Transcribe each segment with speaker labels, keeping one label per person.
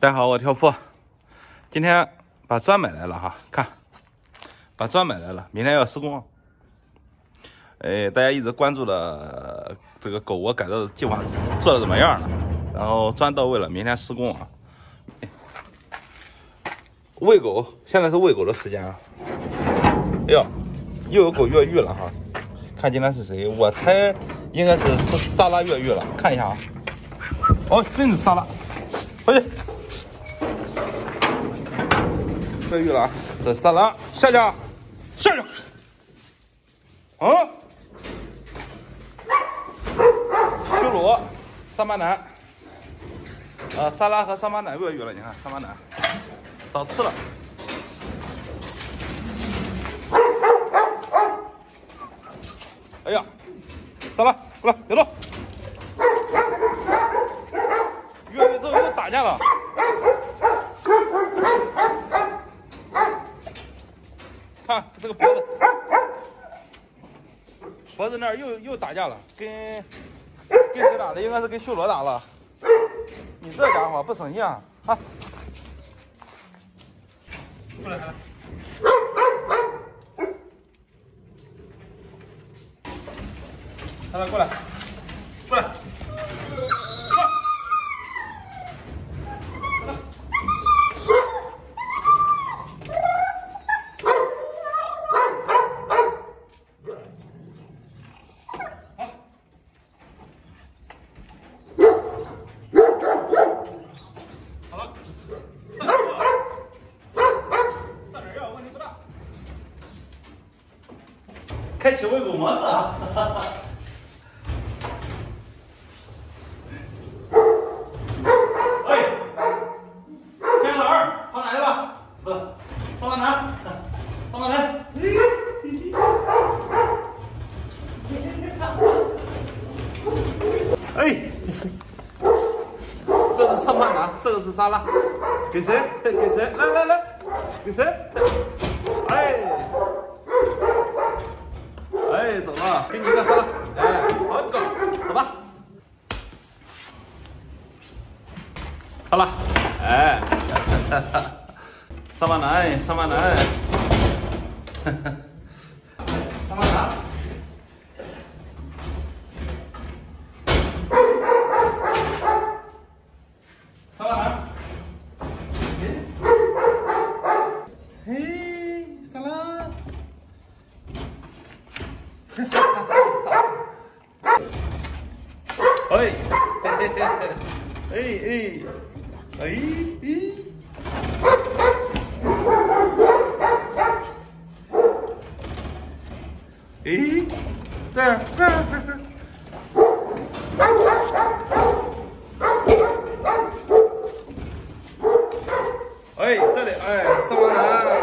Speaker 1: 大家好，我跳夫，今天把砖买来了哈，看，把砖买来了，明天要施工。哎，大家一直关注的这个狗窝改造的计划做的怎么样了？然后砖到位了，明天施工啊。喂狗，现在是喂狗的时间啊。哎呦，又有狗越狱了哈，看今天是谁？我猜应该是沙拉越狱了，看一下啊。哦，真是沙拉，回去。越狱了啊，这萨拉下去，下去。啊！修罗，萨马南，呃，萨拉和萨马南越狱了，你看萨马南早吃了。哎呀，萨拉过来，别动。越狱之后又打架了。看这个脖子，脖子那儿又又打架了，跟跟谁打的？应该是跟修罗打了。你这家伙不省心啊！哈，过来，来，来，过来，过来。开启喂狗模式啊！哎，天老二跑哪去了？不，上马南，上马南。哎，这是上马南，这个是沙拉，给谁？给谁？来来来，给谁？哎。给你一个3，哎，好狗，走吧，好了，哎，3万来，3万来，哈哈马南，哈哈，上马南，上马南，嘿，沙拉。哎，嘿嘿嘿嘿，哎哎，哎哎，哎，这儿这儿这儿，哎，这里哎，萨瓦南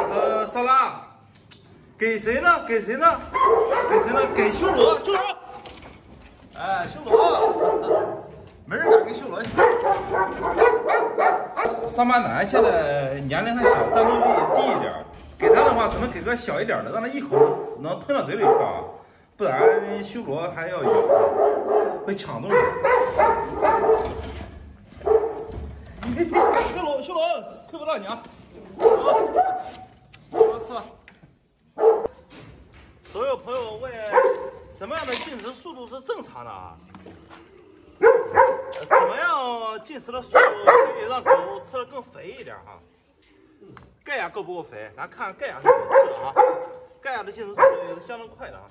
Speaker 1: 和萨拉。给谁呢？给谁呢？给谁呢？给修罗，修罗，哎，修罗，没人敢给修罗去。萨马南现在年龄还小，战斗力低一点，给他的话只能给个小一点的，让他一口能吞到嘴里去啊，不然修罗还要咬，会抢东西。修罗，修罗，亏不到你啊！我吃吧。所有朋友问什么样的进食速度是正常的啊？怎么样进食的速度可以让狗狗吃的更肥一点哈？盖亚够不够肥？咱看盖亚是怎么吃的啊？盖亚的进食速度也是相当快的啊。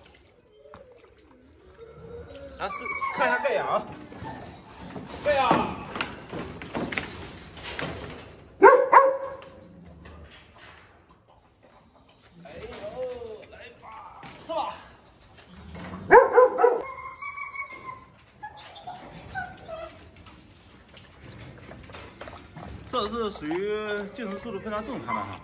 Speaker 1: 咱试看一下盖亚啊，盖亚。这是属于进食速度非常正常的哈。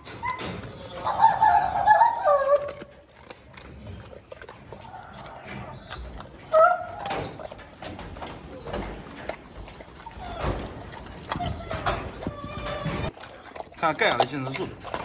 Speaker 1: 看盖亚的进食速度。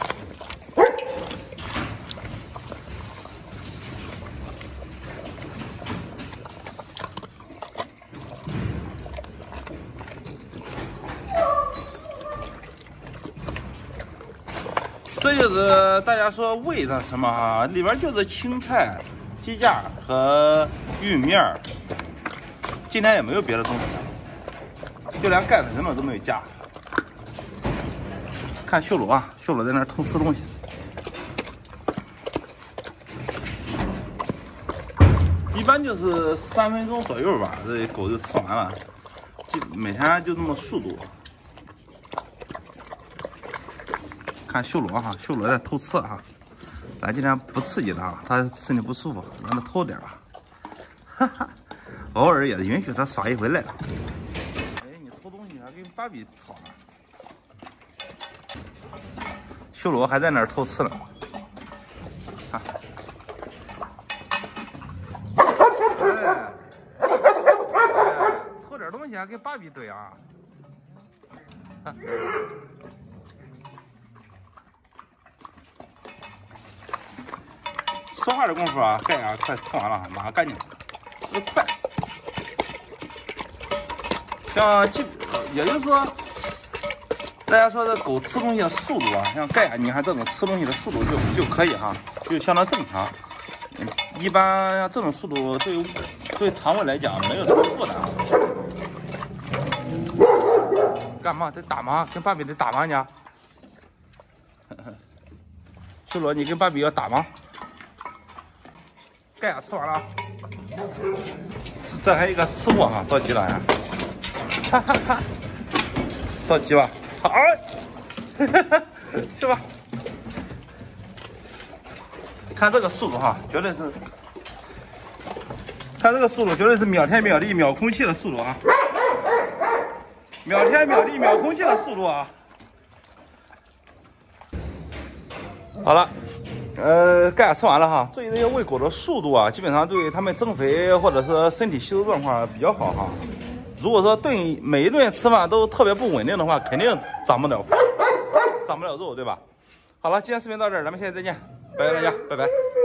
Speaker 1: 这就是大家说喂它什么哈，里边就是青菜、鸡架和玉米面。今天也没有别的东西，就连钙粉什么都没有加。看秀罗啊，秀罗在那偷吃东西。一般就是三分钟左右吧，这狗就吃完了。就每天就这么速度。看修罗哈，修罗在偷吃哈，咱今天不刺激他，他，身体不舒服，让他偷点吧。哈哈，偶尔也允许他耍一回赖。哎，你偷东西还跟芭比吵呢？修罗还在那儿偷吃呢。啊！偷点东西还跟芭比怼啊？说话的功夫啊，盖啊快吃完了，马上干净，又快。像基，也就是说，大家说这狗吃东西的速度啊，像盖啊，你看这种吃东西的速度就就可以哈，就相当正常。一般像这种速度对于对肠胃来讲没有什么负担。干嘛在打吗？跟芭比在打吗？你？秀罗，你跟芭比要打吗？盖呀，吃完了。这这还有一个吃货哈，着急了呀！哈哈哈，着急吧？好，哈哈去吧。看这个速度哈，绝对是，看这个速度绝对是秒天秒地秒空气的速度啊！秒天秒地秒空气的速度啊！好了。呃，钙吃完了哈。注意这些喂狗的速度啊，基本上对他们增肥或者是身体吸收状况比较好哈。如果说顿每一顿吃饭都特别不稳定的话，肯定长不了长不了肉，对吧？好了，今天视频到这儿，咱们下期再见，拜拜大家，拜拜。